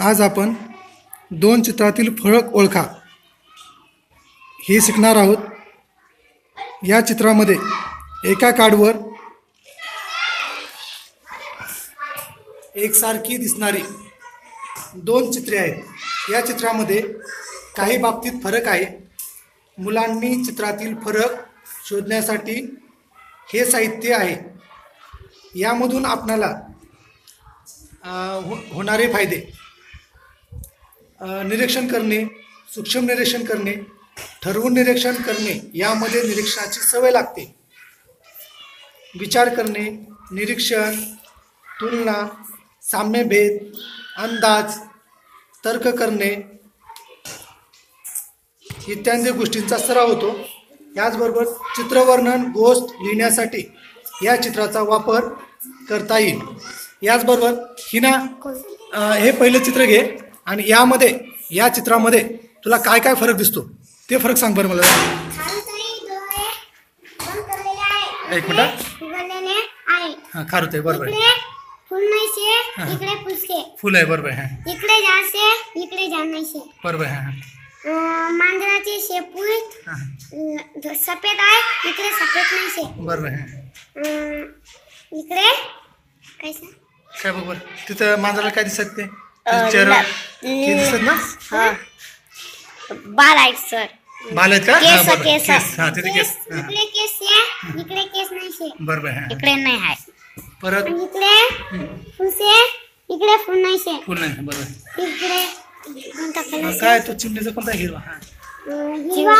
आज आपण दोन चित्रातील फरक ओळखा. हे शिकणार आहोत. या चित्रामध्ये एका कार्डवर एकसारखी दिसणारी दोन चित्रे आहेत. या चित्रामध्ये काही बाबतीत फरक आहे. मुलांनी चित्रातील फरक शोधण्यासाठी हे साहित्य आहे. यामधून आपणाला हो होणारे फायदे. निरीक्षण करणे सूक्ष्म निरीक्षण करणे ठरवून निरीक्षण करणे यामध्ये निरीक्षणाची सवय लागते. विचार करणे निरीक्षण तुलना साम्यभेद अंदाज तर्क करणे इत्यादी गोष्टींचा सराव होतो. याचबरोबर चित्रवर्णन गोष्ट लिहिण्यासाठी या चित्राचा वापर करता येईल. याचबरोबर हिना आ, हे पहिलं चित्र घे. आणि यामध्ये या चित्रामध्ये तुला काय काय फरक दिसतो? ते फरक सांग बरं मला. एक मिनिट. उघडलेले आहे. हां बरोबर. फुल आहे बरोबर आहे इकडे जासे इकडे जा नाहीसे बरोबर आहे मांजराचे शेपूट हां. सफेद आहे इकडे सफेद नाहीसे. बरोबर आहे इकडे काय बरोबर तिथं मांजराला काय दिसत ते? ना? हा. बाल आहेत सर. बाल आहेत का हां, केस बरोबर. केस. केस. हां तिथे केस. हां इकडे केस आहे इकडे केस नाहीसे बरोबर आहे हां. इकडे नाही आहे परत? आणि इकडे इकडे फुल नाहीसे फुल नाही बरोबर इकडे. कोणता हां, कलर काय तो चिमणीचा कोणता हिरवा? हां. हिरवा.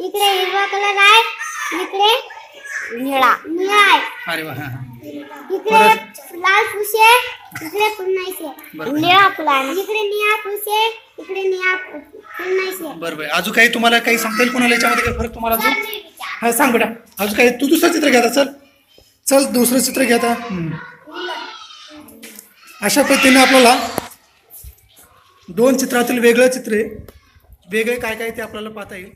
इकडे हिरवा कलर आहे. इकडे निळा. निळा आहे. अरे वा हां हां. इकडे लाल फुसे इकडे. निळा इकडे निळा फुसे इकडे निळा. अजून काही तुम्हाला काही सांगता येईल कोणाला याच्यामध्ये काही फरक तुम्हाला अजून? हा सांग बेटा. अजून काही? तू दुसरं चित्र घ्या चल. चल दुसरं चित्र घ्या. अशा पद्धतीने आपल्याला दोन चित्रातील वेगळं चित्रे वेगळे काय काय ते आपल्याला पाहता येईल.